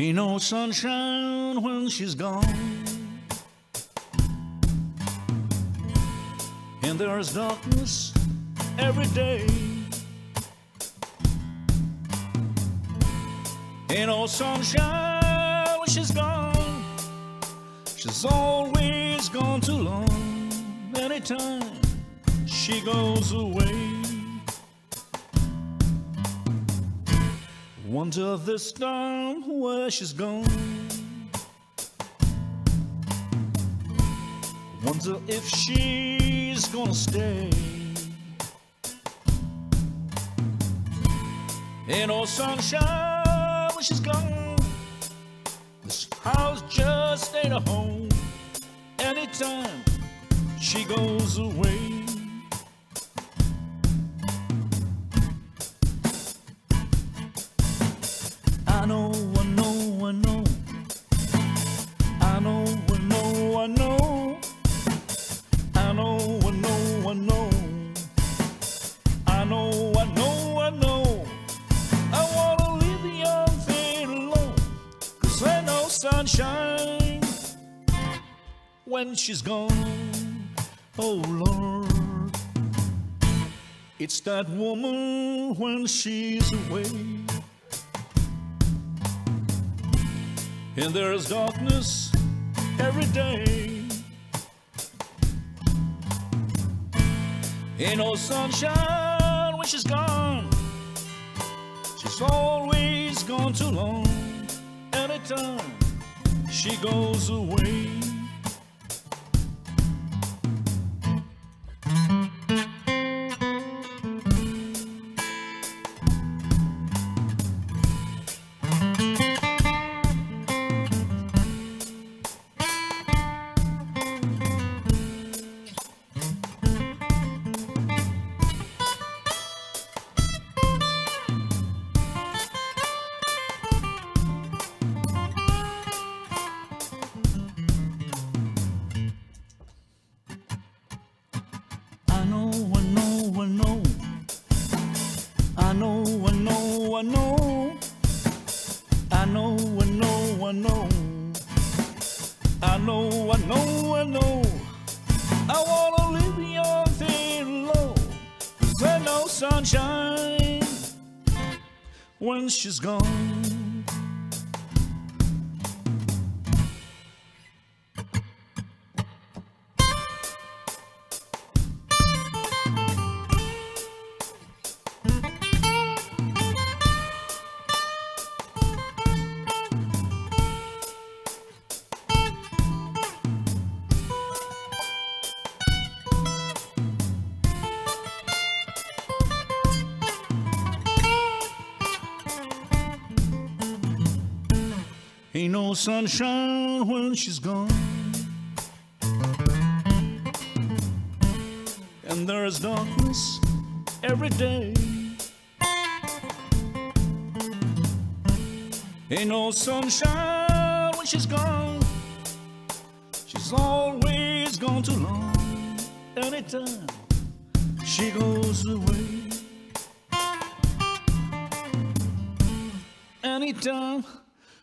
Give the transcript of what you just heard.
Ain't no sunshine when she's gone. And there's darkness every day. Ain't no oh, sunshine when she's gone. She's always gone too long. Anytime she goes away. Wonder this time where she's gone. Wonder if she's gonna stay. Ain't no sunshine when she's gone. This house just ain't a home. Anytime she goes away. Sunshine when she's gone. Oh Lord. It's that woman when she's away. And there's darkness every day. Ain't no sunshine when she's gone. She's always gone too long. Anytime she goes away. I know, I know, I know. I know, I know, I know. I know, I know, I know. I wanna your thing low. Cause there's no sunshine when she's gone. Ain't no sunshine when she's gone. And there's darkness every day. Ain't no sunshine when she's gone. She's always gone too long. Anytime she goes away. Anytime